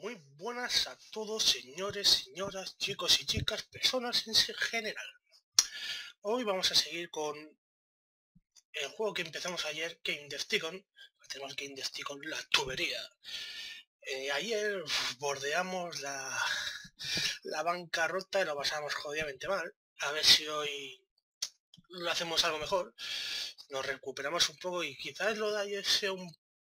Muy buenas a todos, señores, señoras, chicos y chicas, personas en general. Hoy vamos a seguir con el juego que empezamos ayer, Game Desticon. Tenemos Game Desticon, la tubería. Eh, ayer bordeamos la, la bancarrota y lo pasamos jodidamente mal. A ver si hoy lo hacemos algo mejor. Nos recuperamos un poco y quizás lo de ayer sea un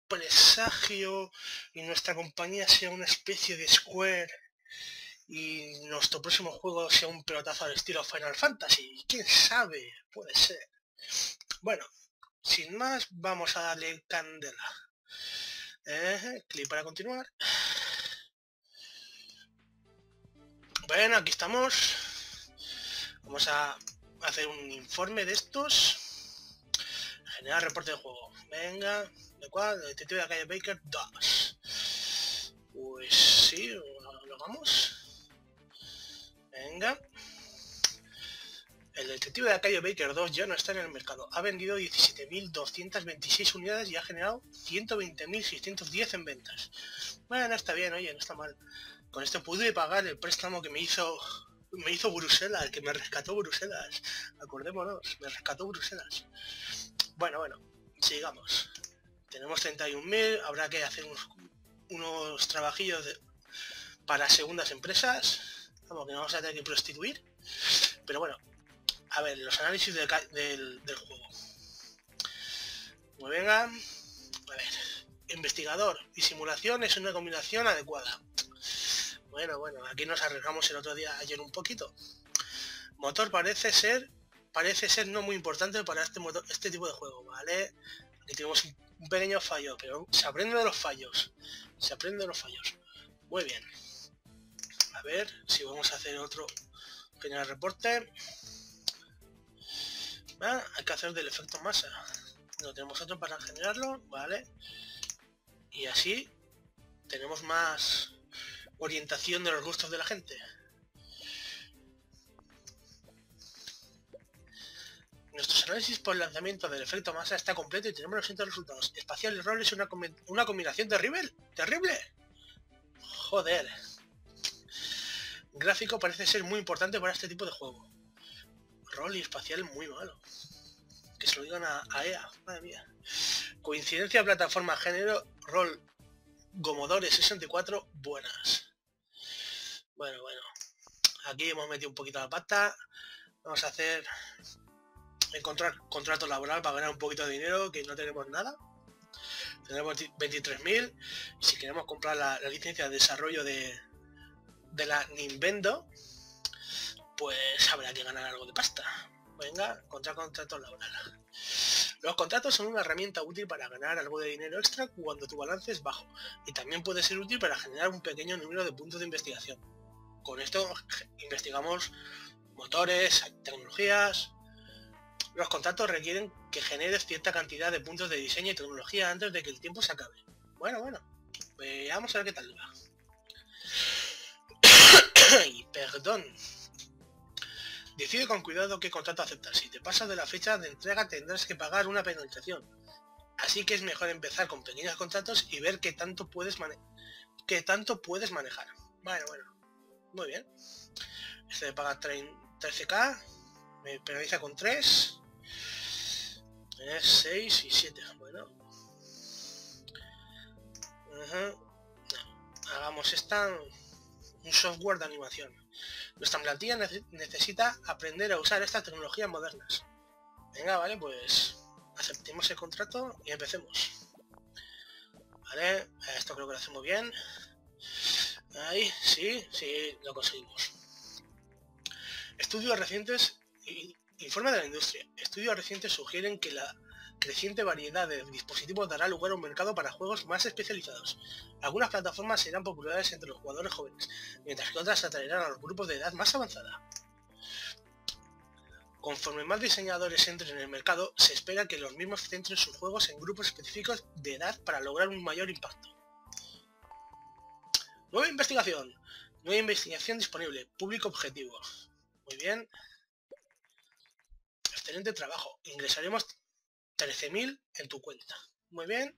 presagio y nuestra compañía sea una especie de Square y nuestro próximo juego sea un pelotazo al estilo Final Fantasy. ¿Quién sabe? Puede ser. Bueno, sin más, vamos a darle candela. Eh, clic para continuar. Bueno, aquí estamos. Vamos a hacer un informe de estos. Generar reporte de juego. Venga, ¿de cuál? Detective de la calle Baker 2. Pues sí, lo hagamos. Venga. El detective de la calle Baker 2 ya no está en el mercado. Ha vendido 17.226 unidades y ha generado 120.610 en ventas. Bueno, está bien, oye, no está mal. Con esto pude pagar el préstamo que me hizo me hizo Bruselas, que me rescató Bruselas. Acordémonos, me rescató Bruselas. Bueno, bueno, sigamos. Tenemos 31.000, habrá que hacer unos, trabajillos para segundas empresas. Vamos, que no vamos a tener que prostituir. Pero bueno, a ver, los análisis del, juego. Muy venga. A ver. Investigador y simulación es una combinación adecuada. Bueno, bueno, aquí nos arriesgamos el otro día ayer un poquito. Motor parece ser parece ser no muy importante para este motor, este tipo de juego, ¿vale? Aquí tenemos un pequeño fallo, pero se aprende de los fallos. Se aprende de los fallos. Muy bien. A ver si vamos a hacer otro pequeño reporte. Ah, hay que hacer del efecto masa. No tenemos otro para generarlo, ¿vale? Y así tenemos más orientación de los gustos de la gente. Nuestros análisis por lanzamiento del efecto masa está completo y tenemos los siguientes resultados. Espacial y rol es una, una combinación terrible. ¡Terrible! Joder. Gráfico parece ser muy importante para este tipo de juego. Rol y espacial muy malo. Que se lo digan a, EA. Madre mía. Coincidencia, plataforma, género, rol, Gomodore 64, buenas. Bueno, bueno. Aquí hemos metido un poquito la pata. Vamos a hacer encontrar contrato laboral para ganar un poquito de dinero, que no tenemos nada. Tenemos 23.000. Y si queremos comprar la, licencia de desarrollo de, de la Nintendo, pues habrá que ganar algo de pasta. Venga, contra contrato laboral. Los contratos son una herramienta útil para ganar algo de dinero extra cuando tu balance es bajo y también puede ser útil para generar un pequeño número de puntos de investigación. Con esto investigamos motores, tecnologías. Los contratos requieren que generes cierta cantidad de puntos de diseño y tecnología antes de que el tiempo se acabe. Bueno, bueno, veamos a ver qué tal va. y perdón, Decide con cuidado qué contrato aceptar. Si te pasas de la fecha de entrega tendrás que pagar una penalización. Así que es mejor empezar con pequeños contratos y ver qué tanto puedes, qué tanto puedes manejar. Bueno, bueno. Muy bien. Este de pagar 13k. Me penaliza con 3. Es 6 y 7. Bueno. Hagamos esta. Un software de animación. Nuestra plantilla necesita aprender a usar estas tecnologías modernas. Venga, vale, pues aceptemos el contrato y empecemos. Vale, esto creo que lo hacemos bien. Ahí, sí, sí, lo conseguimos. Estudios recientes, informe de la industria. Estudios recientes sugieren que la creciente variedad de dispositivos dará lugar a un mercado para juegos más especializados. Algunas plataformas serán populares entre los jugadores jóvenes, mientras que otras atraerán a los grupos de edad más avanzada. Conforme más diseñadores entren en el mercado, se espera que los mismos centren sus juegos en grupos específicos de edad para lograr un mayor impacto. Nueva investigación. Nueva investigación disponible. Público objetivo. Muy bien. Excelente trabajo. Ingresaremos 13.000 en tu cuenta. Muy bien.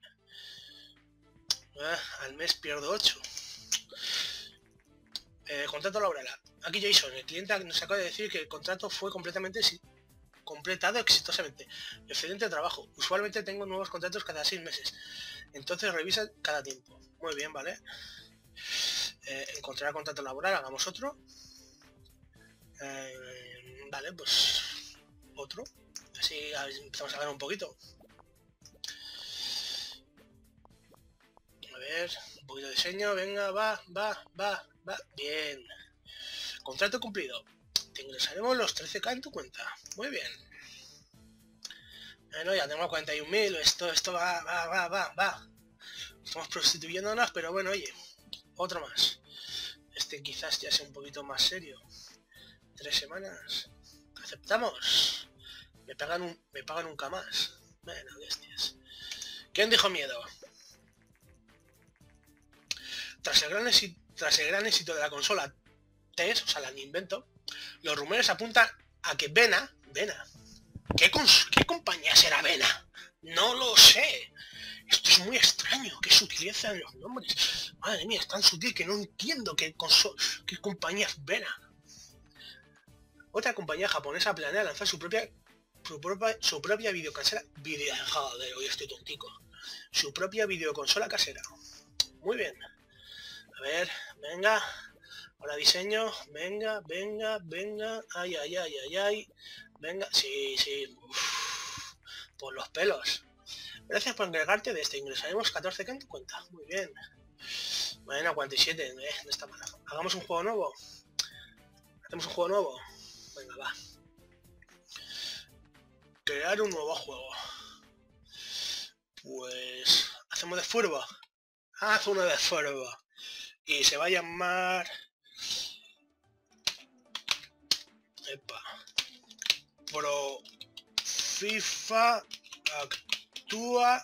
Ah, al mes pierdo 8. Eh, contrato laboral. Aquí Jason, el cliente nos acaba de decir que el contrato fue completamente completado exitosamente. Excelente trabajo. Usualmente tengo nuevos contratos cada seis meses. Entonces revisa cada tiempo. Muy bien, ¿vale? Eh, encontrar contrato laboral, hagamos otro. Eh, vale, pues otro. Así empezamos a ver un poquito. A ver, un poquito de diseño, venga, va, va, va, va. Bien. Contrato cumplido. Te ingresaremos los 13k en tu cuenta. Muy bien. Bueno, ya tenemos 41.000. Esto, esto va, va, va, va, va. Estamos prostituyéndonos, pero bueno, oye. Otro más. Este quizás ya sea un poquito más serio. Tres semanas. ¿Aceptamos? Me pagan un, me pagan un más. Bueno, bestias. ¿Quién dijo miedo? Tras el gran éxito, tras el gran éxito de la consola TES, o sea, la invento, los rumores apuntan a que Vena, Vena, ¿qué, ¿qué compañía será Vena? No lo sé. Esto es muy extraño, que se utilizan los nombres. Madre mía, es tan sutil que no entiendo qué, qué compañía es Vena. Otra compañía japonesa planea lanzar su propia su propia, su propia videoconsola video, joder, hoy estoy tontico. Su propia videoconsola casera. Muy bien. A ver, venga. Ahora diseño. Venga, venga, venga. Ay, ay, ay, ay, ay. Venga. Sí, sí. Por los pelos. Gracias por encargarte de este. Ingresaremos 14 que en tu cuenta. Muy bien. Bueno, 47. Eh, no está mal. Hagamos un juego nuevo. Hacemos un juego nuevo. Venga, va. Crear un nuevo juego. Pues... Hacemos de furba. Haz uno de furba. Y se va a llamar... Epa. Pro FIFA actúa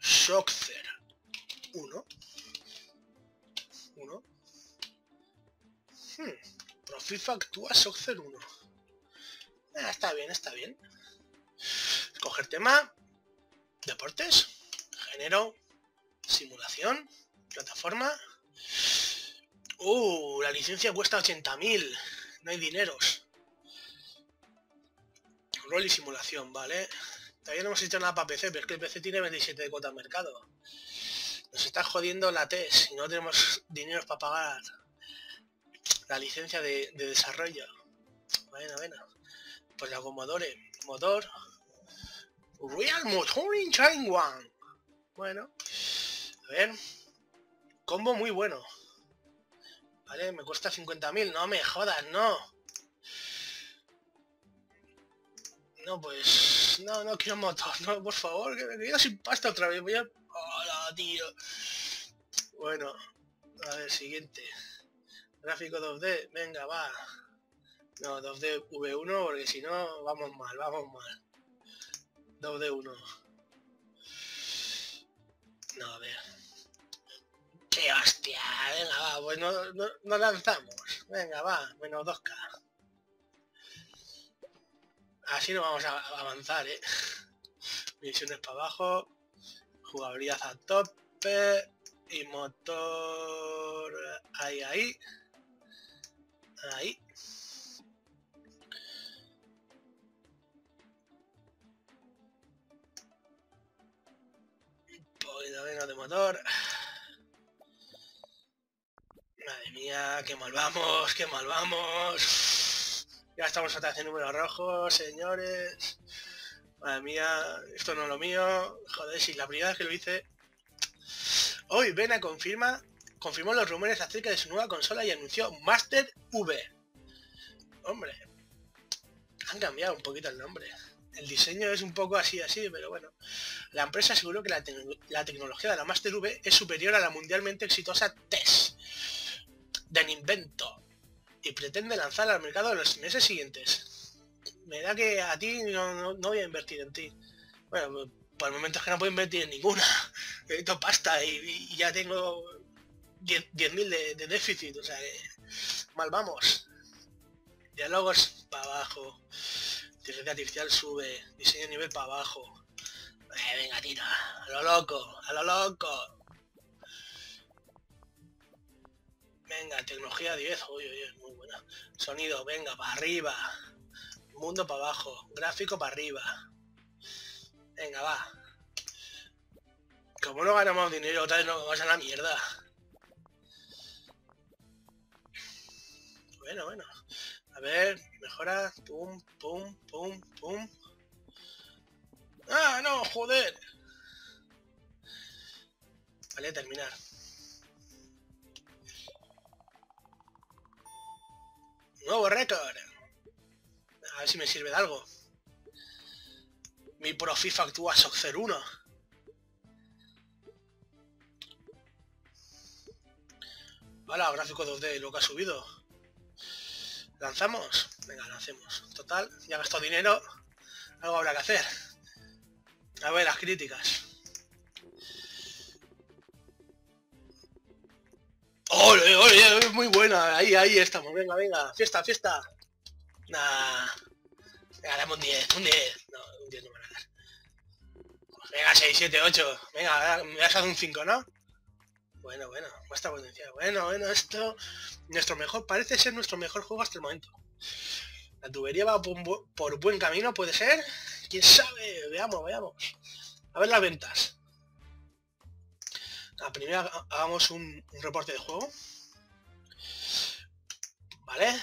Shockzer 1 1 hmm. Actúa Shockzer 1 Ah, está bien, está bien. Escoger tema. Deportes. Género. Simulación. Plataforma. Uh, la licencia cuesta 80.000. No hay dineros. Rol y simulación, ¿vale? Todavía no hemos hecho nada para PC, pero es que el PC tiene 27 de cuota de mercado. Nos está jodiendo la TES y no tenemos dinero para pagar la licencia de, de desarrollo. Bueno, bueno. Pues la Commodore motor. Real Motor in Taiwan bueno a ver. Combo muy bueno. Vale me cuesta 50.000 no me jodas no no pues no no quiero motor no por favor que me quedo sin pasta otra vez voy a hola tío bueno a ver siguiente gráfico 2D venga va no, 2D V1 porque si no vamos mal, vamos mal. 2D1. No, a ver. ¡Qué hostia! Venga, va, pues no, no, lanzamos. Venga, va, menos 2K. Así no vamos a avanzar, ¿eh? Misiones para abajo. Jugabilidad a tope. Y motor... Ahí, ahí. Ahí. de motor. Madre mía, qué mal vamos, qué mal vamos. Ya estamos vez en números rojos, señores. Madre mía, esto no es lo mío. Joder, si la primera vez que lo hice... Hoy Vena confirma, confirmó los rumores acerca de su nueva consola y anunció Master V. Hombre, han cambiado un poquito el nombre el diseño es un poco así, así, pero bueno. La empresa aseguró que la, tecnología de la Master V es superior a la mundialmente exitosa TES de Invento y pretende lanzarla al mercado en los meses siguientes. Me da que a ti no, voy a invertir en ti. Bueno, por el momento es que no puedo invertir en ninguna. Necesito pasta y, ya tengo 10.000 de, de déficit, o sea que mal vamos. Diálogos para abajo. Inteligencia artificial sube. Diseño nivel para abajo. Eh, venga, tira. A lo loco, a lo loco. Venga, tecnología 10. Uy, uy, uy, muy buena. Sonido, venga, para arriba. Mundo para abajo. Gráfico para arriba. Venga, va. Como no ganamos dinero, otra vez nos vamos a la mierda. Bueno, bueno. A ver, mejora. Pum, pum, pum, pum. ¡Ah, no! ¡Joder! Vale, terminar. Nuevo récord. A ver si me sirve de algo. Mi Pro FIFA actúa Soccer 1. Hola, gráfico 2D, lo que ha subido. ¿Lanzamos? Venga, lancemos. Total, ya gastado dinero. Algo habrá que hacer. A ver, las críticas. ¡Ole, ole! Muy buena. Ahí, ahí estamos. Venga, venga. Fiesta, fiesta. Nah. Venga, dame un 10, un 10. No, un 10 no me va a dar. Venga, 6, 7, 8. Venga, me has dado un 5, ¿no? Bueno, bueno, muestra potencial. Bueno, bueno, esto... Nuestro mejor... Parece ser nuestro mejor juego hasta el momento. La tubería va por, buen camino, ¿puede ser? ¿Quién sabe? Veamos, veamos. A ver las ventas. La primera hagamos un, reporte de juego. ¿Vale?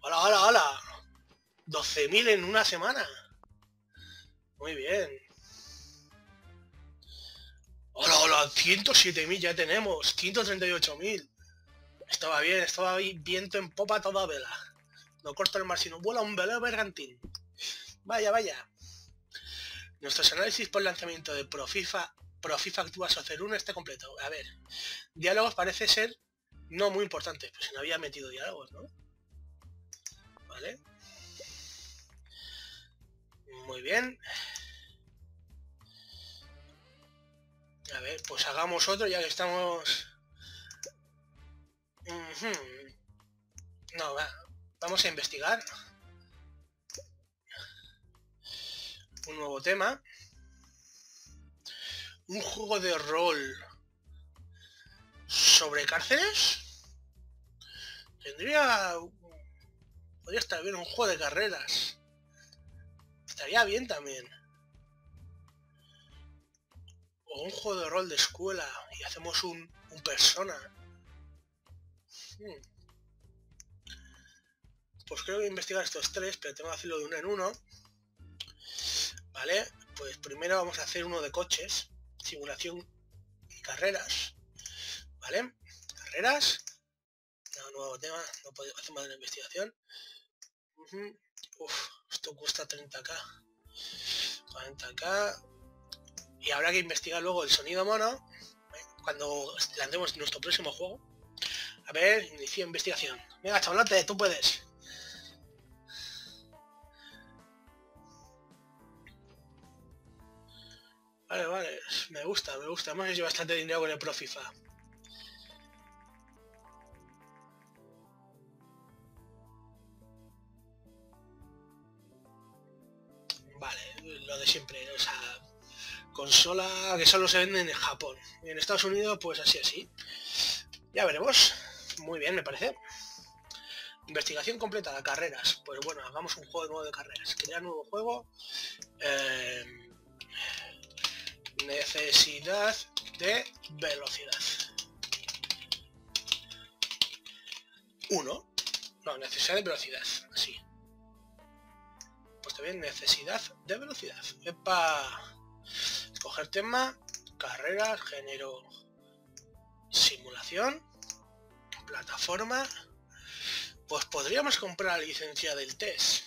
Hola, hola, hola. 12.000 en una semana. Muy bien. Hola, hola, 107.000 ya tenemos, 138.000. Estaba bien, estaba viento en popa toda vela. No corto el mar, sino vuela un velero bergantín. Vaya, vaya. Nuestros análisis por lanzamiento de Profifa, Profifa Actúa Social 1 está completo. A ver, diálogos parece ser no muy importante. Pues no había metido diálogos, ¿no? Vale. Muy bien. A ver, pues hagamos otro ya que estamos... No, vamos a investigar. Un nuevo tema. Un juego de rol sobre cárceles. Tendría... Podría estar bien un juego de carreras. Estaría bien también o un juego de rol de escuela y hacemos un, persona. Hmm. Pues creo que investigar estos tres, pero tengo que hacerlo de uno en uno. Vale, pues primero vamos a hacer uno de coches, simulación y carreras. Vale, carreras. nuevo tema, no puedo hacer más de la investigación. Esto cuesta 30k. 40k, y habrá que investigar luego el sonido mono ¿eh? cuando lancemos nuestro próximo juego. A ver, inicio investigación. Venga, chavalate, tú puedes. Vale, vale, me gusta, me gusta. Hemos hecho bastante dinero con el Pro FIFA. Vale, lo de siempre, o sea, Consola que solo se vende en Japón. En Estados Unidos, pues así, así. Ya veremos. Muy bien, me parece. Investigación completa de carreras. Pues bueno, hagamos un juego nuevo de carreras. Crear nuevo juego. Eh, necesidad de velocidad. Uno. No, necesidad de velocidad. Así. Pues también necesidad de velocidad. Epa. Coger tema, carreras, género, simulación, plataforma. Pues podríamos comprar la licencia del test.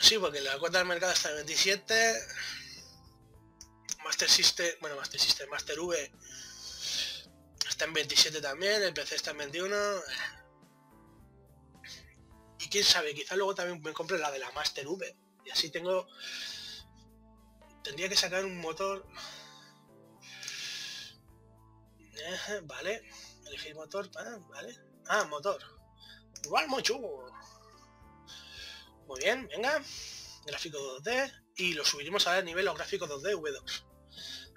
Sí, porque la cuota del mercado está en 27. Master System, bueno, Master System, Master V está en 27 también, el PC está en 21. Y quién sabe, quizá luego también me compre la de la Master V. Y así tengo... Tendría que sacar un motor... vale. Elegir motor, ah, vale. Ah, motor. Igual motor. Bien, venga. Gráfico 2D. Y lo subiremos a nivel los gráficos 2D V2.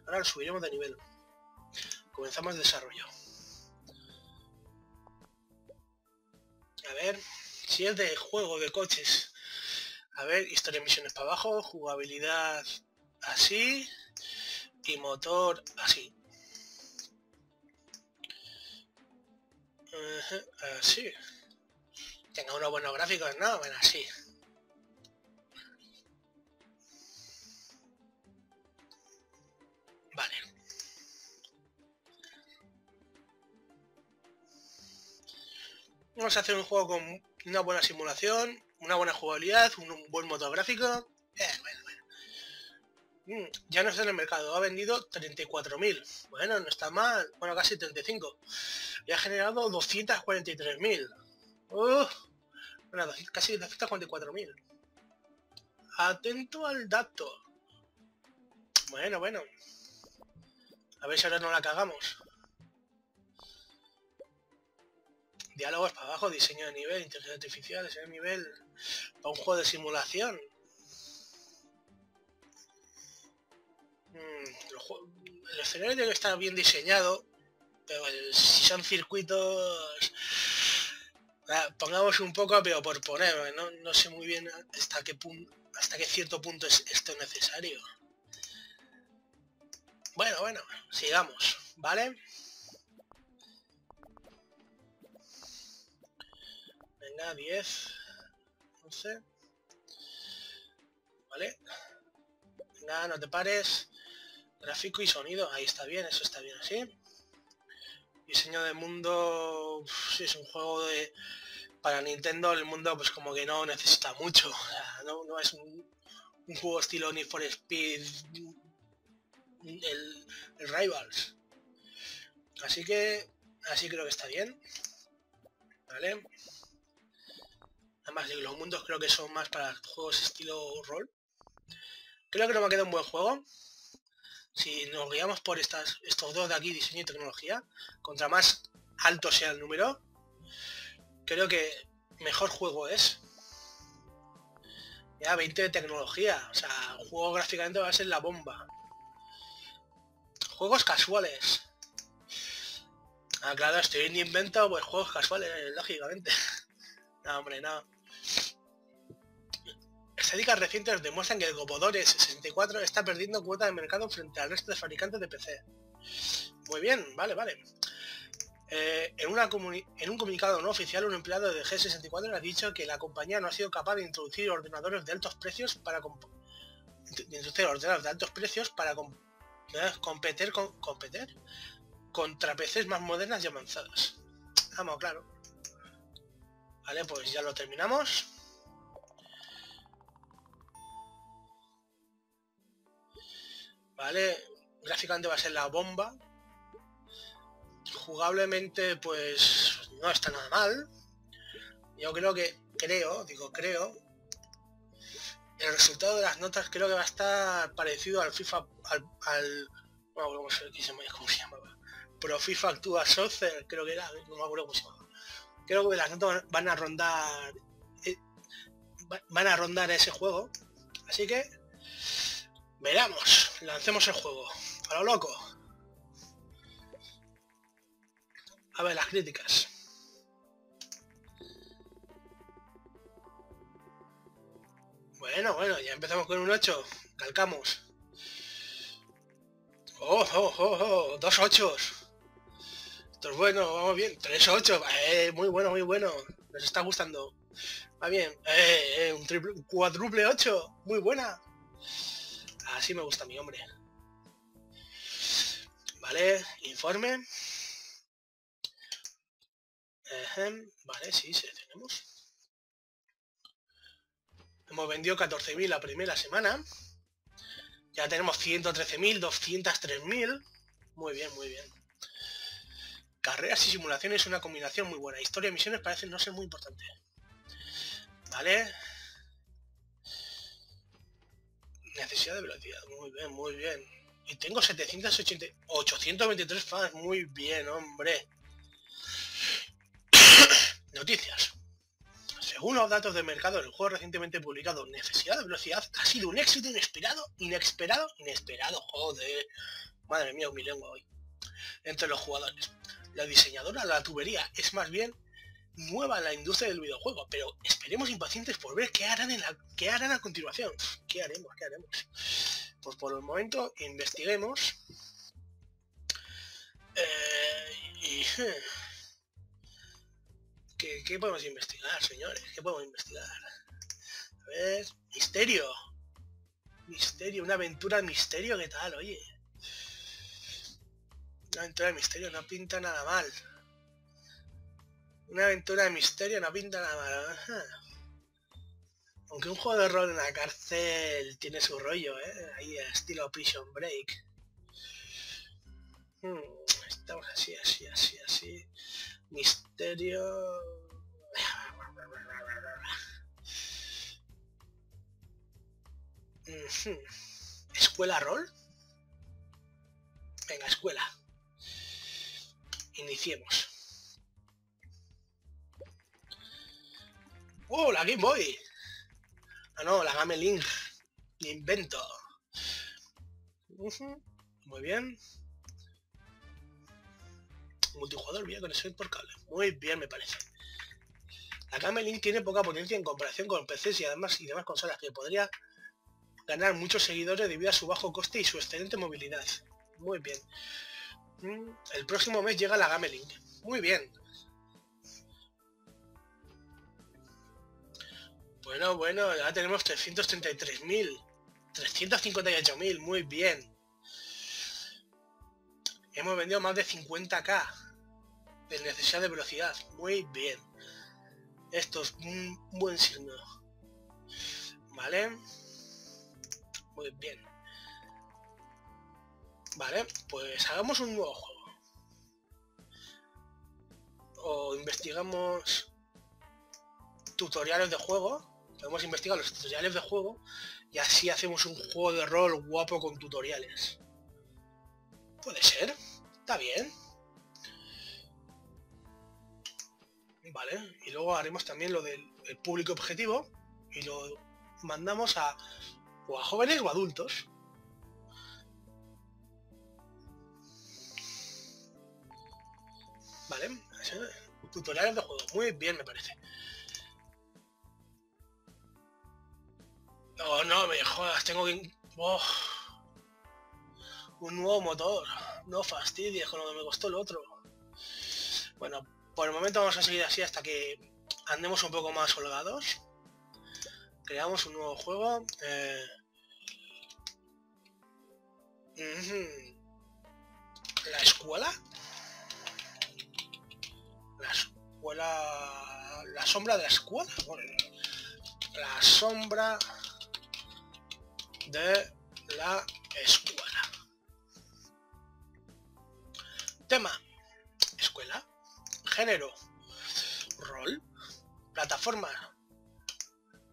Ahora lo subiremos de nivel. Comenzamos el desarrollo. A ver, si es de juego de coches. A ver, historia misiones para abajo, jugabilidad así y motor así. así. Tenga unos buenos gráficos, no, bueno, así. Vamos a hacer un juego con una buena simulación, una buena jugabilidad, un, buen motor gráfico. Eh. Mm, ya no está en el mercado, ha vendido 34.000. Bueno, no está mal. Bueno, casi 35. Y ha generado 243.000. Uh, bueno, casi 244.000. Atento al dato. Bueno, bueno. A ver si ahora no la cagamos. Diálogos para abajo, diseño de nivel, inteligencia artificial, diseño de nivel para un juego de simulación. Mm, el escenario tiene que estar bien diseñado, pero si son circuitos... Pongamos un poco, pero por poner, no, no sé muy bien hasta qué punto, hasta qué cierto punto es esto necesario. Bueno, bueno, sigamos, ¿vale? Venga, 10, 11. ¿Vale? Venga, no te pares. Gráfico y sonido, ahí está bien, eso está bien así. Diseño de mundo, si es un juego de... Para Nintendo el mundo pues como que no necesita mucho. no, es un, juego estilo Need for Speed el, Rivals. Así que así creo que está bien. ¿Vale? Además los mundos creo que son más para juegos estilo rol. Creo que no me ha quedado un buen juego. Si nos guiamos por estas, estos dos de aquí, diseño y tecnología, contra más alto sea el número, creo que mejor juego es. Ya, 20 de tecnología. O sea, juego gráficamente va a ser la bomba. Juegos casuales. Ah, claro, estoy en invento, pues juegos casuales, lógicamente. no, hombre, no. Estadísticas recientes demuestran que el Commodore 64 está perdiendo cuota de mercado frente al resto de fabricantes de PC. Muy bien, vale, vale. Eh, en, una un comunicado no oficial, un empleado de G64 ha dicho que la compañía no ha sido capaz de introducir ordenadores de altos precios para introducir ordenadores de altos precios para competir, con, competir contra PCs más modernas y avanzadas. Vamos, claro. Vale, pues ya lo terminamos. Vale, gráficamente va a ser la bomba. Jugablemente, pues no está nada mal. Yo creo que, creo, digo creo, el resultado de las notas creo que va a estar parecido al FIFA, al, al no cómo se llamaba, Pro FIFA Actua Soccer, creo que era, no me acuerdo cómo se llamaba. Creo que las notas van a rondar, eh, van a rondar ese juego, así que veamos, lancemos el juego, a lo loco. A ver las críticas. Bueno, bueno, ya empezamos con un 8. Calcamos. ¡Oh, oh, oh, oh! Dos 8. Esto es bueno, vamos bien. Tres 8. Eh, muy bueno, muy bueno. Nos está gustando. Va bien. Eh, eh, un triple, cuádruple 8. Muy buena. Así me gusta mi hombre. Vale, informe. vale, sí, seleccionemos. Hemos vendido 14.000 la primera semana. Ya tenemos 113.000, 203.000. Muy bien, muy bien. Carreras y simulaciones, una combinación muy buena. Historia y misiones parecen no ser muy importante. Vale. Necesidad de velocidad. Muy bien, muy bien. Y tengo 780... 823 fans. Muy bien, hombre. Noticias. Según los datos de mercado del juego recientemente publicado, Necesidad de Velocidad ha sido un éxito inesperado, inesperado, inesperado, joder. Madre mía, mi lengua hoy. Entre los jugadores. La diseñadora, la tubería, es más bien nueva en la industria del videojuego, pero esperemos impacientes por ver qué harán, en la, qué harán a continuación. ¿Qué haremos? ¿Qué haremos? Pues por el momento investiguemos. Eh. ¿Qué, ¿Qué podemos investigar, señores? ¿Qué podemos investigar? A ver... Misterio. Misterio, una aventura de misterio, ¿qué tal? Oye. Una aventura de misterio no pinta nada mal. Una aventura de misterio no pinta nada mal. Aunque un juego de rol en la cárcel tiene su rollo, ¿eh? Ahí estilo Prison Break. Hmm, estamos así, así, así, así. Misterio... ¿Escuela rol? Venga, escuela. Iniciemos. ¡Oh, la Game Boy! Ah, no, la Game Link. Invento. Muy bien. Multijugador vía conexión por cable. Muy bien, me parece. La Game Link tiene poca potencia en comparación con PCs y además y demás consolas que podría ganar muchos seguidores debido a su bajo coste y su excelente movilidad. Muy bien. El próximo mes llega la Game Link. Muy bien. Bueno, bueno, ya tenemos 333.000. 358.000, muy bien. Hemos vendido más de 50k de necesidad de velocidad. Muy bien. Esto es un buen signo. Vale. Muy bien. Vale, pues hagamos un nuevo juego. O investigamos tutoriales de juego podemos investigar los tutoriales de juego y así hacemos un juego de rol guapo con tutoriales. Puede ser, está bien. Vale, y luego haremos también lo del público objetivo y lo mandamos a o a jóvenes o adultos. Vale, tutoriales de juego, muy bien me parece. No, no me jodas, tengo que... Oh. Un nuevo motor. No fastidies con lo que me costó el otro. Bueno, por el momento vamos a seguir así hasta que andemos un poco más holgados. Creamos un nuevo juego. Eh, la escuela. La escuela... La sombra de la escuela. la sombra de la escuela. Tema, escuela. Género, rol. Plataforma,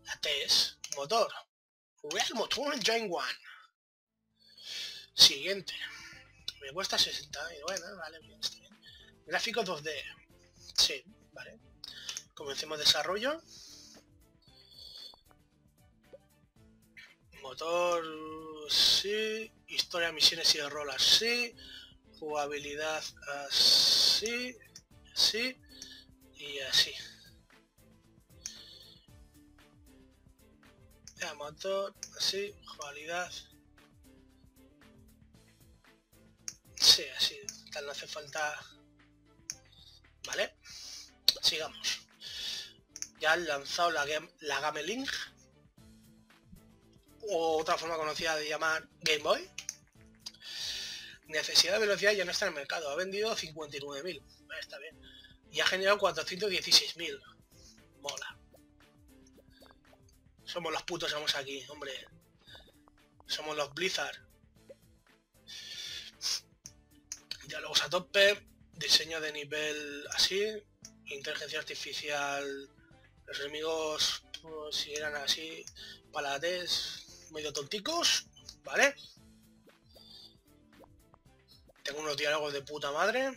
la TES. Motor, Real Motor Engine One. Siguiente. Me cuesta 60 bueno, vale, bien, está bien. Gráfico 2D. Sí, vale. Comencemos desarrollo. motor sí, historia, misiones y de rol así, jugabilidad así, así y así. Ya, motor así, jugabilidad. Sí, así, tal no hace falta. Vale, sigamos. Ya han lanzado la, game, la Game Link o otra forma conocida de llamar Game Boy. Necesidad de velocidad ya no está en el mercado, ha vendido 59.000, está bien. Y ha generado 416.000. Mola. Somos los putos, somos aquí, hombre. Somos los Blizzard. Diálogos a tope, diseño de nivel así, inteligencia artificial, los enemigos pues, si eran así, paladares medio tonticos, ¿vale? Tengo unos diálogos de puta madre.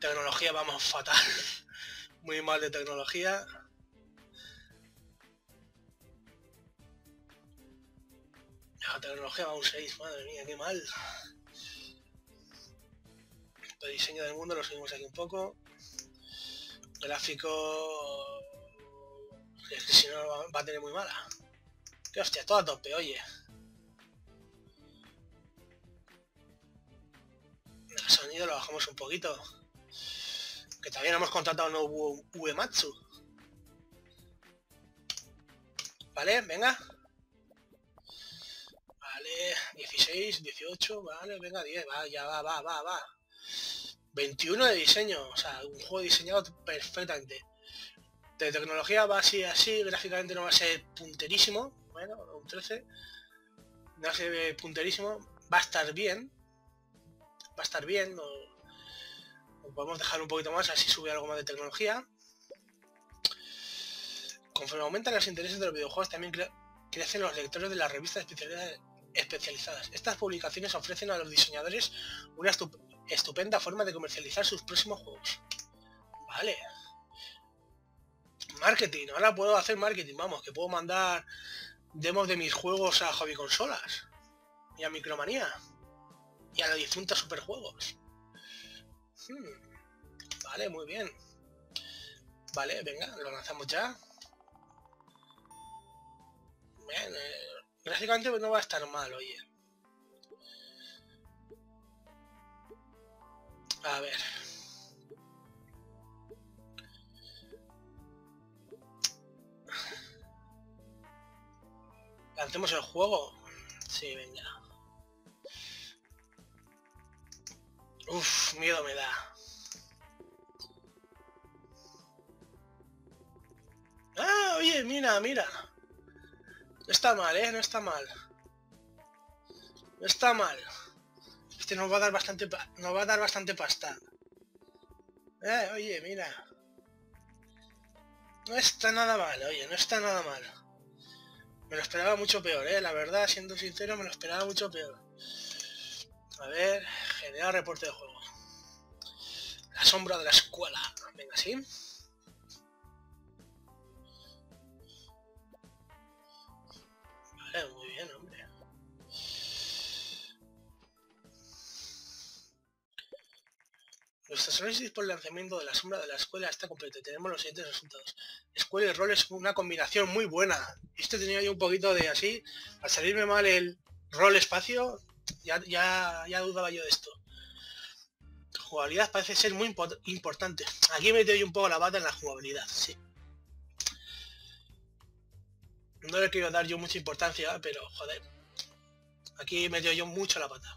Tecnología vamos fatal. Muy mal de tecnología. La tecnología va un 6, madre mía, qué mal. El diseño del mundo lo seguimos aquí un poco. Gráfico... Es que si no va a tener muy mala. Que hostia, todo a tope, oye. El sonido lo bajamos un poquito. Que no hemos contratado un nuevo Uematsu. Vale, venga. Vale, 16, 18, vale, venga, 10, va, ya va, va, va, va. 21 de diseño, o sea, un juego diseñado perfectamente. De tecnología va así, así, gráficamente no va a ser punterísimo, bueno, un 13. No va a ser punterísimo, va a estar bien. Va a estar bien, lo podemos dejar un poquito más, así sube algo más de tecnología. Conforme aumentan los intereses de los videojuegos, también crecen los lectores de las revistas especializadas. Estas publicaciones ofrecen a los diseñadores una estupenda forma de comercializar sus próximos juegos. Vale. Marketing. Ahora puedo hacer marketing. Vamos, que puedo mandar demos de mis juegos a hobby consolas. Y a Micromanía. Y a la difunta Superjuegos. Hmm. Vale, muy bien. Vale, venga, lo lanzamos ya. Bien, eh, gráficamente no va a estar mal, oye. A ver. Lancemos el juego. Sí, venga. Uf, miedo me da. Ah, oye, mira, mira. No está mal, ¿eh? No está mal. No está mal. Este nos va a dar bastante nos va a dar bastante pasta. Eh, oye, mira. No está nada mal, oye, no está nada mal. Me lo esperaba mucho peor, eh. La verdad, siendo sincero, me lo esperaba mucho peor. A ver, generar reporte de juego. La sombra de la escuela. Venga, sí. Nuestro análisis por el lanzamiento de la sombra de la escuela está completo tenemos los siguientes resultados. Escuela y rol es una combinación muy buena. Este tenía yo un poquito de así. Al salirme mal el rol espacio, ya, ya, ya dudaba yo de esto. Jugabilidad parece ser muy importante. Aquí me doy un poco la bata en la jugabilidad, sí. No le quiero dar yo mucha importancia, pero joder. Aquí me dio yo mucho la pata.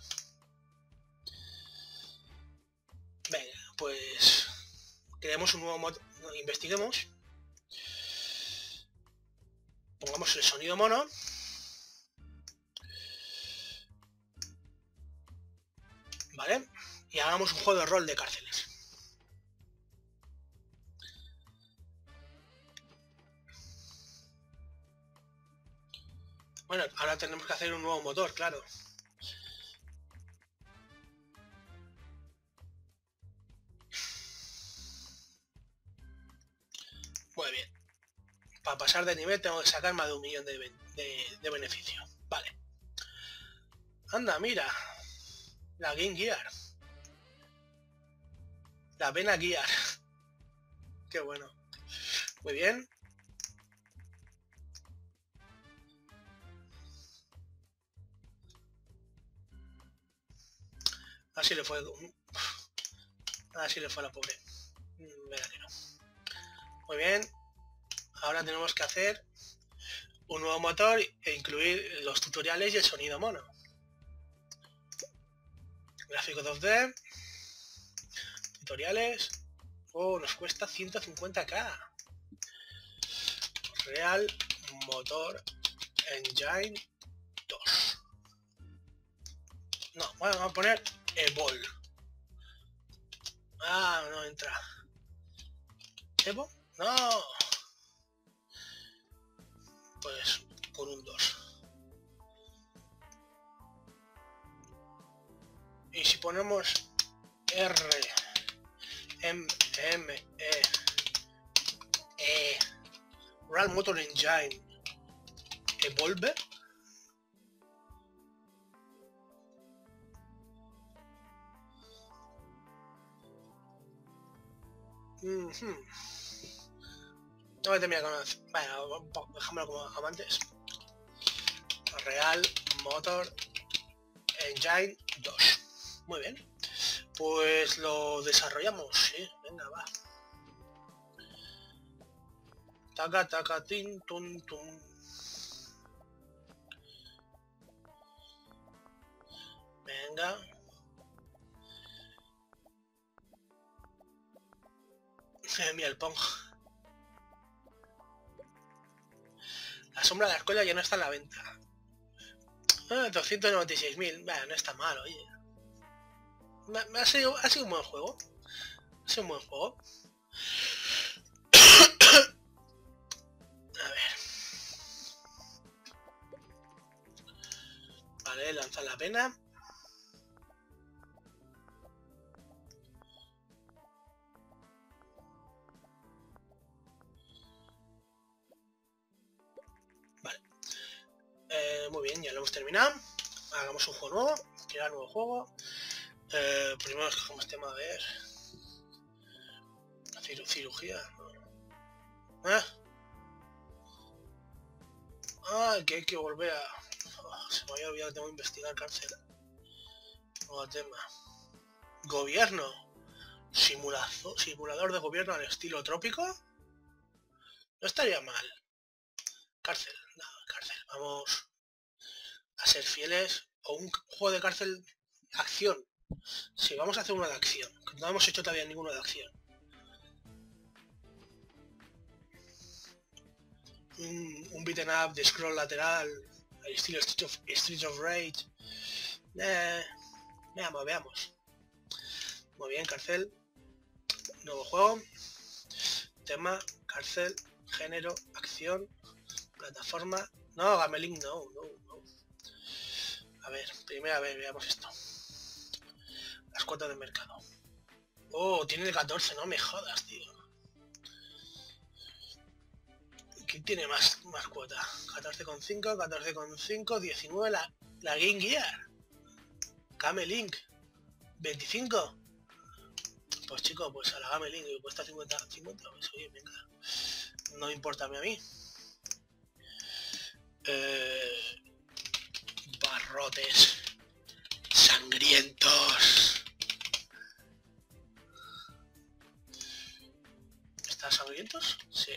Pues creemos un nuevo modo, investiguemos. Pongamos el sonido mono. ¿Vale? Y hagamos un juego de rol de cárceles. Bueno, ahora tenemos que hacer un nuevo motor, claro. Muy bien. Para pasar de nivel tengo que sacar más de un millón de, de, beneficio. Vale. Anda, mira. La Game Gear. La Vena Gear. Qué bueno. Muy bien. Así le fue. Así le fue a la pobre. Mira que no. Muy bien. Ahora tenemos que hacer un nuevo motor e incluir los tutoriales y el sonido mono. Gráfico 2D. Tutoriales. Oh, nos cuesta 150k. Real Motor Engine 2. No, bueno, vamos a poner Evol. Ah, no entra. ¿Evo? No. Pues con un 2. Y si ponemos R, M, M, E, E, Real Motor Engine, Evolve, Mm-hmm. No me temía conocer. Bueno, déjamelo como amantes. Real Motor Engine 2. Muy bien. Pues lo desarrollamos, sí. Venga, va. Taca, taca, tin, tun, tun. Venga. Mira el pong. La sombra de la escuela ya no está en la venta. Ah, 296.000. Bueno, no está mal, oye. Ha, sido, ha sido un buen juego. Ha sido un buen juego. A ver. Vale, lanza la pena. Hagamos un juego nuevo, crear nuevo juego. Eh, primero escogemos tema a ver. cirugía. ¿Eh? Ah, que hay que volver a... Oh, se me había olvidado tengo que investigar cárcel. Nuevo tema. Gobierno. Simulazo, simulador de gobierno al estilo trópico. No estaría mal. Cárcel, cárcel. Vamos a ser fieles o un juego de cárcel acción. Si vamos a hacer uno de acción, no hemos hecho todavía ninguno de acción. Un, un beaten up de scroll lateral, al estilo Street of, Rage. Eh, veamos, veamos. Muy bien, cárcel. Nuevo juego. Tema, cárcel, género, acción, plataforma. No, Gamelin, no, no. A ver, primera vez, veamos esto. Las cuotas de mercado. Oh, tiene el 14, no me jodas, tío. ¿Quién tiene más, más cuota? 14,5, 14,5, 19, la, la Game Gear. Game Link. 25. Pues chicos, pues a la Game Link cuesta 50, 50, pues oye, venga. No importa a mí. Eh, barrotes sangrientos. ¿Están sangrientos? Sí.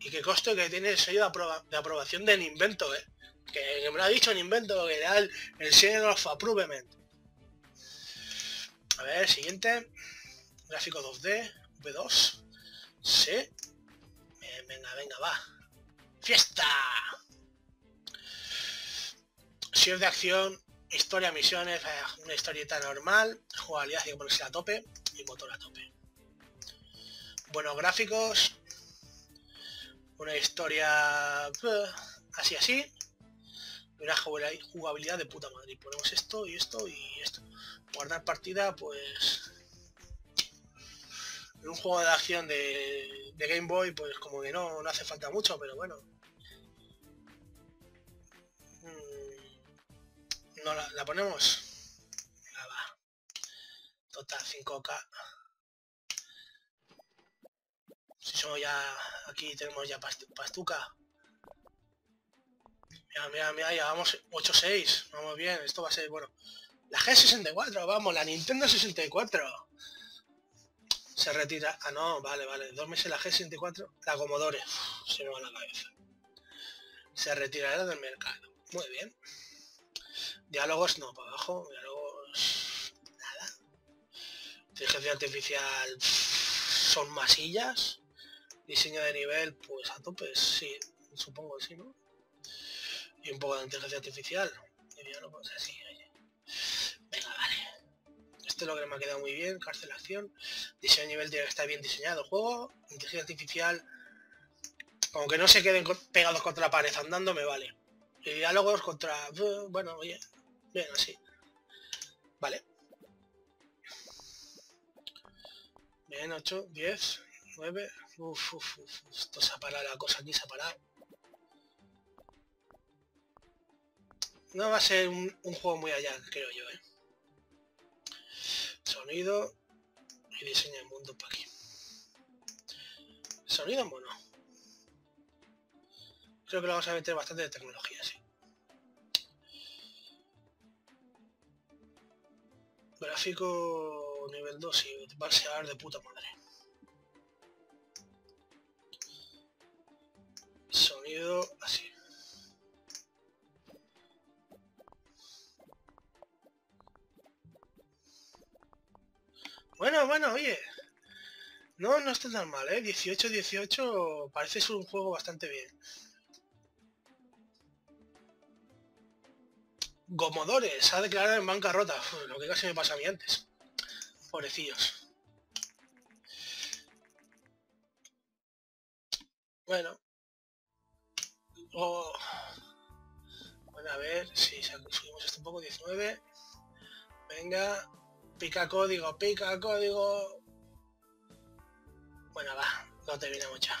Y qué coste que tiene el sello de, aprobación de invento, ¿eh? Que, me lo ha dicho en invento, que era el, el sello of approvement. A ver, siguiente. Gráfico 2D, V2. Sí. Venga, venga, va. ¡Fiesta! Si de acción, historia, misiones, eh, una historieta normal, jugabilidad hay ponerse a tope y motor a tope. Buenos gráficos, una historia eh, así así, una jugabilidad de puta madre. Ponemos esto y esto y esto. Guardar partida, pues... En un juego de acción de, de Game Boy, pues como que no, no hace falta mucho, pero bueno, no la, ponemos. Total 5K. Si somos ya... Aquí tenemos ya pastuca. Mira, mira, mira, ya vamos 8-6. Vamos bien, esto va a ser, bueno. La G64, vamos, la Nintendo 64. Se retira. Ah, no, vale, vale. Dos meses la G64. La Commodore. se me va la cabeza. Se retirará del mercado. Muy bien. Diálogos no, para abajo, diálogos nada. Inteligencia artificial son masillas. Diseño de nivel, pues a tope, sí, supongo sí, ¿no? Y un poco de inteligencia artificial. Diálogos así. Venga, vale. Este es lo que me ha quedado muy bien, cárcel acción. Diseño de nivel tiene que bien diseñado juego. Inteligencia artificial, aunque no se queden pegados contra la pared andando, me vale. Y diálogos contra... Bueno, oye, Bien, así. Vale. Bien, 8, 10, 9. Uf, uf, uf. Esto se ha parado la cosa aquí, se ha parado. No va a ser un, juego muy allá, creo yo, ¿eh? Sonido y diseño de mundo para aquí. Sonido mono. Creo que lo vamos a meter bastante de tecnología, sí. Gráfico nivel 2 y va de puta madre. Sonido así. Bueno, bueno, oye. No, no está tan mal, ¿eh? 18-18 parece ser un juego bastante bien. Gomodores ha declarado en bancarrota. lo que casi me pasa a mí antes. Pobrecillos. Bueno. Bueno, a ver si subimos esto un poco. 19. Venga. Pica código, pica código. Bueno, va. No te viene mucha.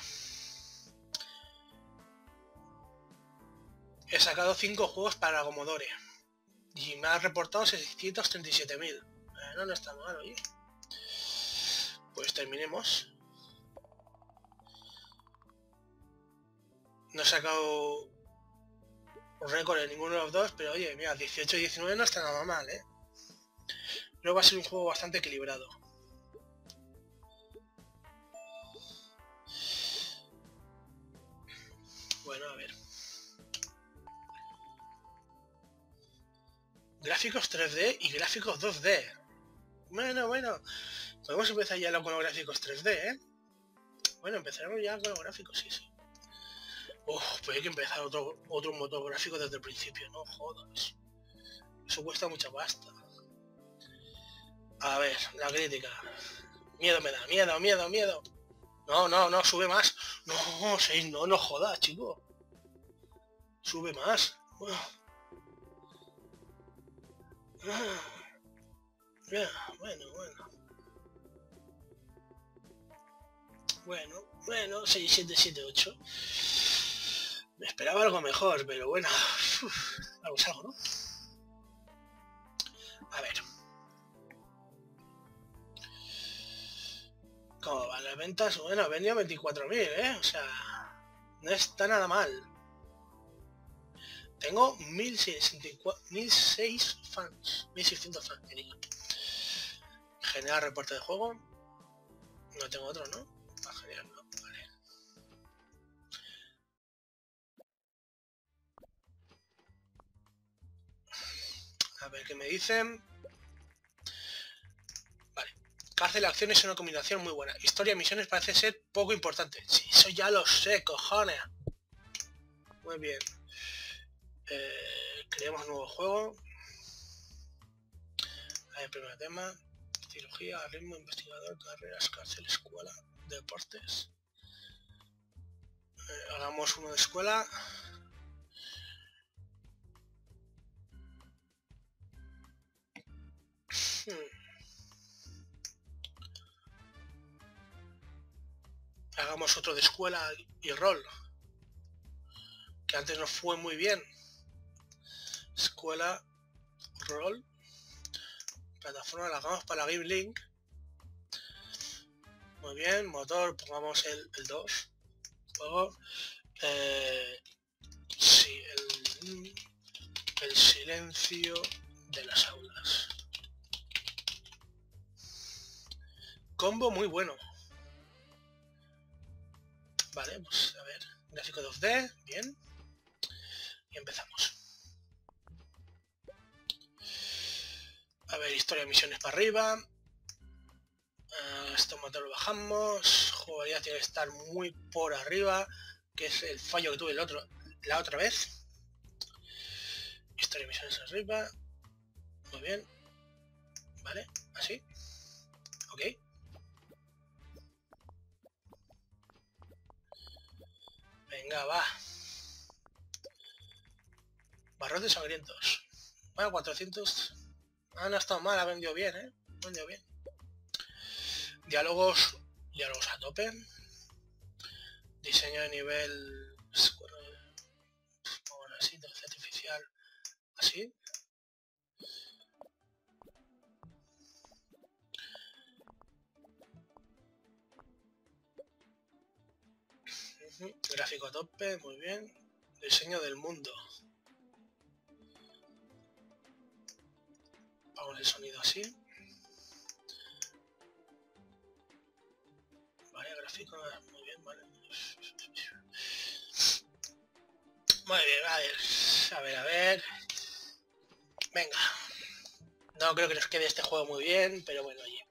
He sacado 5 juegos para Commodore. Y me ha reportado 637.000. Bueno, no está mal, oye. Pues terminemos. No he sacado un récord en ninguno de los dos, pero oye, mira, 18 y 19 no está nada mal, ¿eh? Creo que va a ser un juego bastante equilibrado. Gráficos 3D y gráficos 2D. Bueno, bueno, podemos empezar ya con los gráficos 3D, ¿eh? Bueno, empezaremos ya con los gráficos, sí, sí. Uf, pues hay que empezar otro, otro motor gráfico desde el principio, no jodas. Eso cuesta mucha pasta. A ver, la crítica. Miedo me da, miedo, miedo, miedo. No, no, no, sube más. No, seis, no, no jodas, chico. Sube más. Bueno, bueno. Bueno, bueno, 6, 7, 7, 8. Me esperaba algo mejor, pero bueno. vamos algo, ¿no? A ver. ¿Cómo van las ventas? Bueno, he vendido 24.000, ¿eh? O sea, no está nada mal. Tengo 1006 fans. 1600 fans, que digo. Generar reporte de juego. No tengo otro, ¿no? Vale. A ver qué me dicen. Vale. Cárcel de acción es una combinación muy buena. Historia de misiones parece ser poco importante. Sí, eso ya lo sé, cojones. Muy bien. Eh, creamos nuevo juego. el primer tema. Cirugía, ritmo, investigador, carreras, cárcel, escuela, deportes. Eh, hagamos uno de escuela. Hmm. Hagamos otro de escuela y rol. Que antes no fue muy bien escuela rol. Plataforma la hagamos para Game Link. Muy bien motor pongamos el, 2 luego eh, sí, el, el silencio de las aulas. Combo muy bueno. Vale pues a ver gráfico 2D bien. Y empezamos A ver, historia de misiones para arriba. Uh, esto motor lo bajamos. Jugabilidad tiene que estar muy por arriba, que es el fallo que tuve el otro, la otra vez. Historia de misiones arriba. Muy bien. Vale, así. Ok. Venga, va. Barrotes sangrientos. Bueno, 400 Ah, no ha estado mal, ha vendido bien, ¿eh? Vendido bien. Diálogos, diálogos a tope. Diseño de nivel... Bueno, así, inteligencia artificial. Así. gráfico a tope, muy bien. Diseño del mundo. Vamos el sonido así. Vale, gráfico, muy bien, vale. Muy bien, a ver, a ver, a ver. Venga. No creo que nos quede este juego muy bien, pero bueno, oye.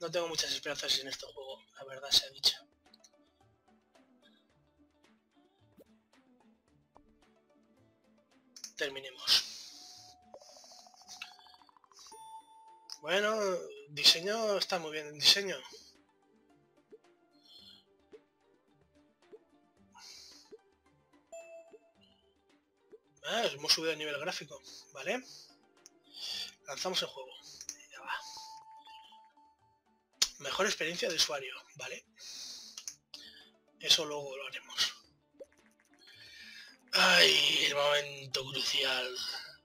No tengo muchas esperanzas en este juego, la verdad se ha dicho. Terminemos. Bueno, diseño está muy bien, el diseño. Ah, hemos subido el nivel gráfico, ¿vale? Lanzamos el juego. Mejor experiencia de usuario, ¿vale? Eso luego lo haremos. Ay, el momento crucial.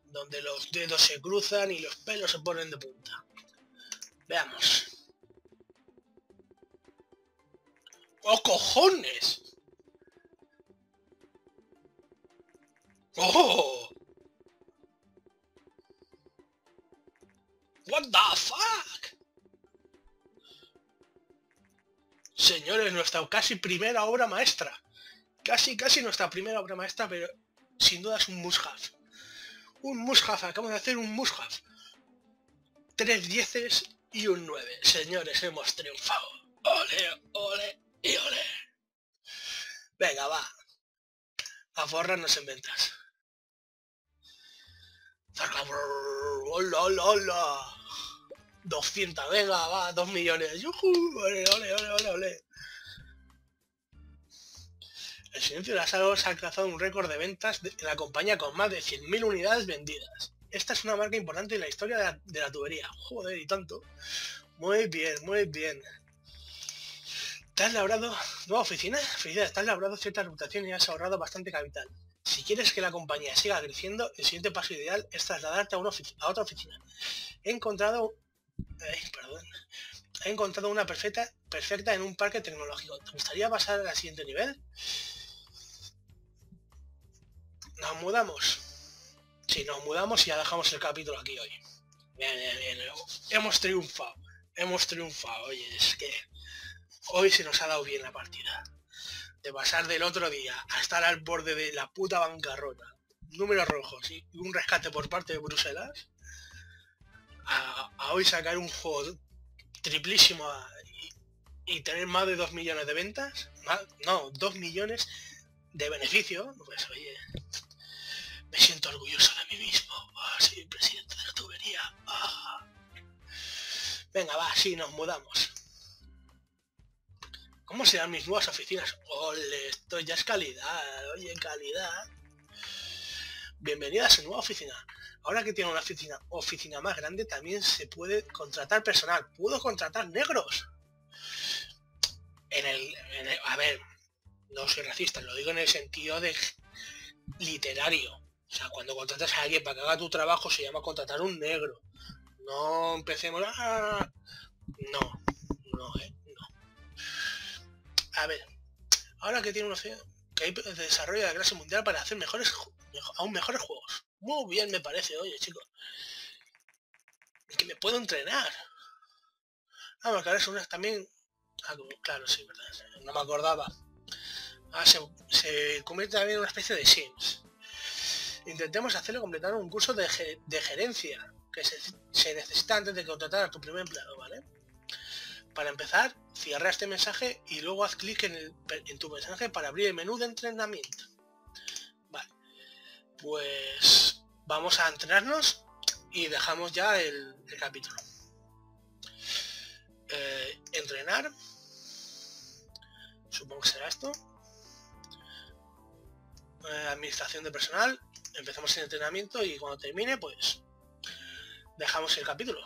Donde los dedos se cruzan y los pelos se ponen de punta. Veamos. ¡Oh, cojones! ¡Oh! What the fuck? Señores, nuestra casi primera obra maestra. Casi, casi nuestra primera obra maestra, pero sin duda es un mushaf. Un mushaf, acabamos de hacer un mushaf. Tres dieces y un 9. Señores, hemos triunfado. Ole, ole y ole. Venga, va. A forrarnos en ventas. Hola, hola, hola. 200, venga, va, 2 millones. Ole, ole, ole, ole, ole. El silencio de las aguas ha alcanzado un récord de ventas de la compañía con más de 100.000 unidades vendidas. Esta es una marca importante en la historia de la, tubería. Joder, y tanto. Muy bien, muy bien. ¿Te has labrado nueva oficina? Felicidades, te has labrado cierta reputación y has ahorrado bastante capital. Si quieres que la compañía siga creciendo, el siguiente paso ideal es trasladarte a, una a otra oficina. He encontrado perdón. He encontrado una perfecta, perfecta en un parque tecnológico. ¿Te gustaría pasar al siguiente nivel? Nos mudamos. Si nos mudamos y ya dejamos el capítulo aquí hoy. Bien, bien, bien. Hemos triunfado. Hemos triunfado. Oye, es que hoy se nos ha dado bien la partida. De pasar del otro día a estar al borde de la puta bancarrota. Números rojos y un rescate por parte de Bruselas a, hoy sacar un juego triplísimo y, tener más de 2 millones de ventas, no, 2 millones de beneficio, pues oye, me siento orgulloso de mí mismo, ah, soy el presidente de la tubería. Ah. Venga, va, sí, nos mudamos. ¿Cómo serán mis nuevas oficinas? Ole, esto ya es calidad, oye, calidad. Bienvenida a su nueva oficina. Ahora que tiene una oficina, oficina más grande, también se puede contratar personal. Puedo contratar negros. En el, a ver, no soy racista, lo digo en el sentido de literario. O sea, cuando contratas a alguien para que haga tu trabajo se llama contratar un negro. No empecemos a... No, no, eh, no. A ver, ahora que tiene una que hay desarrollo de la clase mundial para hacer mejores aún mejores juegos. Muy bien me parece, oye chicos. Que me puedo entrenar. Ah, claro, es una también... Ah, claro, sí, verdad. No me acordaba. Ah, se, se convierte también en una especie de Sims. Intentemos hacerlo completar un curso de, gerencia que se, necesita antes de contratar a tu primer empleado, ¿vale? Para empezar, cierra este mensaje y luego haz clic en, tu mensaje para abrir el menú de entrenamiento pues vamos a entrenarnos y dejamos ya el, capítulo. Eh, entrenar. Supongo que será esto. Eh, administración de personal. Empezamos el entrenamiento y cuando termine, pues dejamos el capítulo.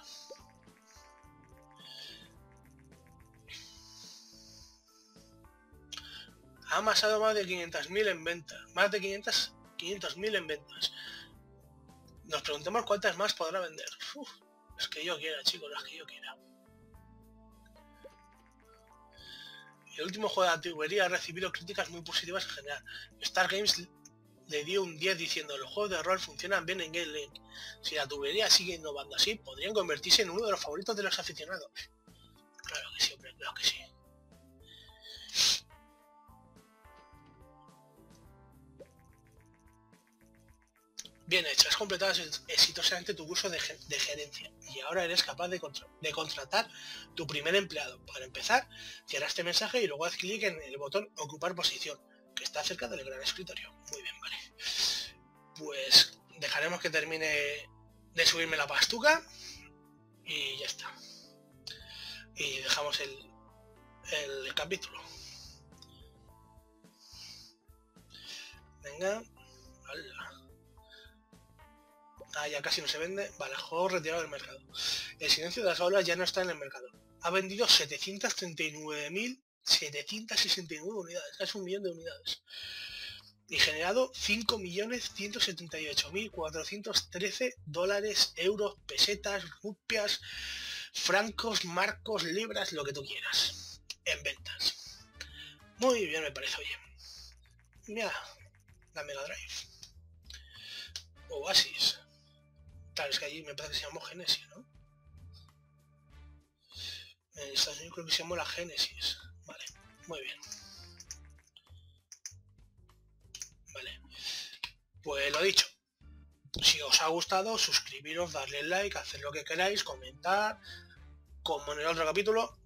Ha amasado más de 500.000 en venta. Más de 500 500.000 en ventas. Nos preguntamos cuántas más podrá vender. Las que yo quiera, chicos, las que yo quiera. El último juego de la tubería ha recibido críticas muy positivas en general. Star Games le dio un 10 diciendo los juegos de rol funcionan bien en Game Link. Si la tubería sigue innovando así, podrían convertirse en uno de los favoritos de los aficionados. Claro que sí, hombre, claro que sí. Bien hecho, has completado exitosamente tu curso de, gerencia y ahora eres capaz de, contratar tu primer empleado. Para empezar, cierra este mensaje y luego haz clic en el botón ocupar posición, que está cerca del gran escritorio. Muy bien, vale. Pues dejaremos que termine de subirme la pastuca y ya está. Y dejamos el, el capítulo. Venga. Ah, ya casi no se vende. Vale, juego retirado del mercado. El silencio de las aulas ya no está en el mercado. Ha vendido 739.769 unidades. Es un millón de unidades. Y generado 5.178.413 dólares, euros, pesetas, rupias, francos, marcos, libras, lo que tú quieras. En ventas. Muy bien, me parece, oye. Mira, la Mega Drive. Oasis. Claro, es que allí me parece que se llamó Genesis, ¿no? En Estados Unidos creo que se llamó la Génesis. Vale, muy bien. Vale. Pues lo dicho. Si os ha gustado, suscribiros, darle like, hacer lo que queráis, comentar, como en el otro capítulo.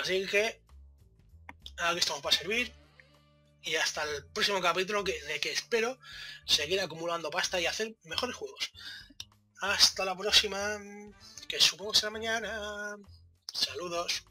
Así que aquí estamos para servir. Y hasta el próximo capítulo que, de que espero seguir acumulando pasta y hacer mejores juegos. Hasta la próxima, que supongo será mañana. Saludos.